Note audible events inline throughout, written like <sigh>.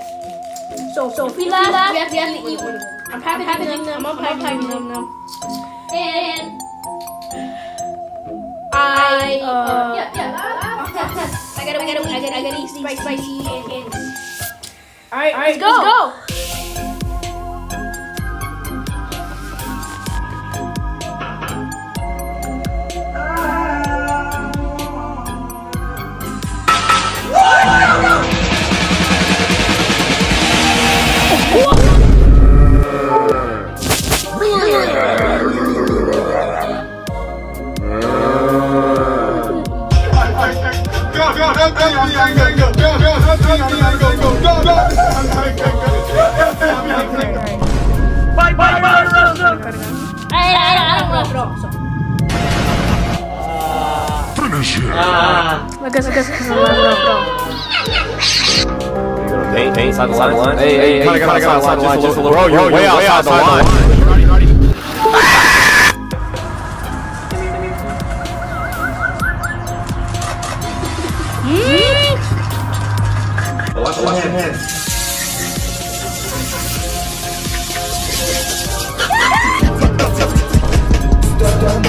gummies. So, so if we laugh, we have to, we have to eat one of them. I'm packaging them. I'm unpackaging them. And I, uh, yeah, yeah. I <laughs> gotta, I gotta, I gotta, I gotta eat spicy, spicy and candies. All right, all right, let's go. Let's go. I don't laugh at all. So. Ah. I guess, I guess, because I'm laughing at all. Paint, paint, side the line. Hey, hey, hey, Kinda you gotta gotta go outside the line just a little. Bro, you're way outside the line. Watch your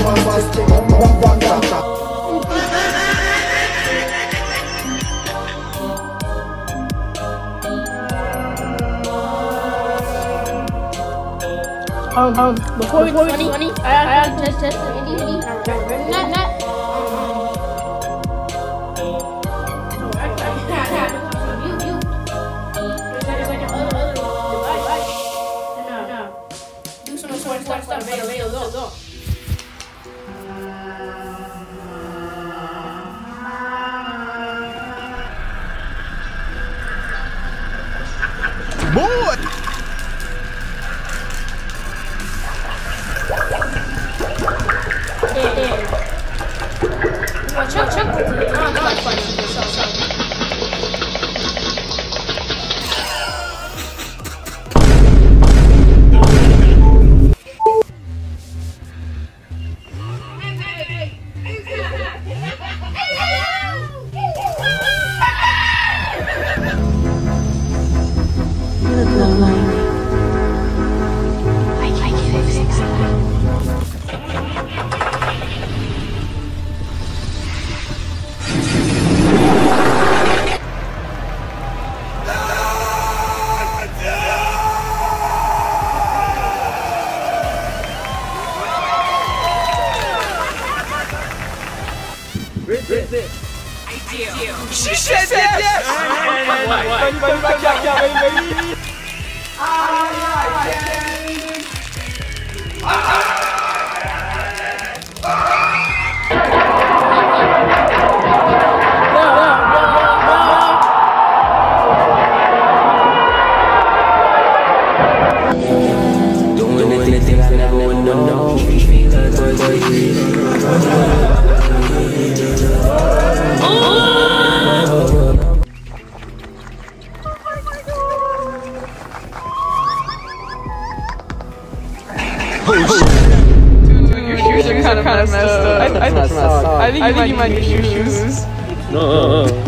hand. Um, um, before we go funny, funny, I have to test, test, Andy, Andy, not, not. You, you. There's like, there's like another, Idéal. Idéal. Chichette I, I think I think you might need new shoes. No, uh, uh.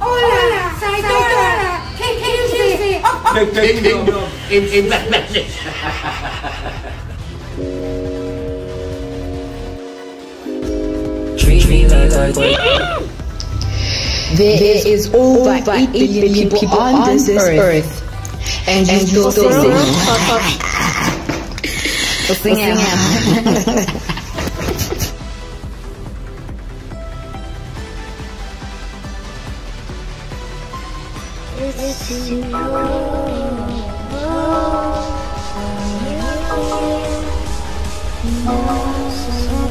Hola, Saidora. ¿Qué quieres decir? Treat me like a There is over 8 billion people, people on this earth. And you still sing. Sing him. It's you. Oh, you.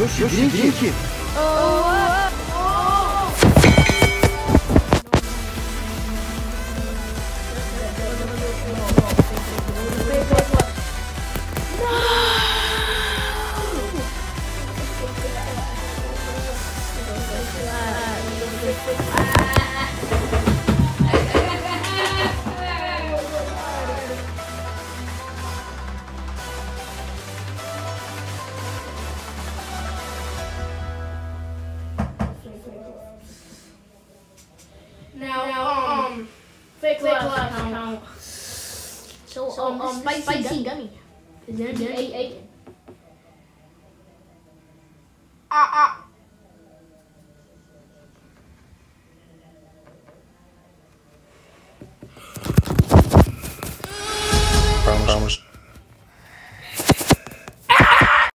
Yoshi, sinto. Drink. Oh. Now, um, fake left count. So, um, um, spicy, spicy gummy. Is there, there, eight, eight.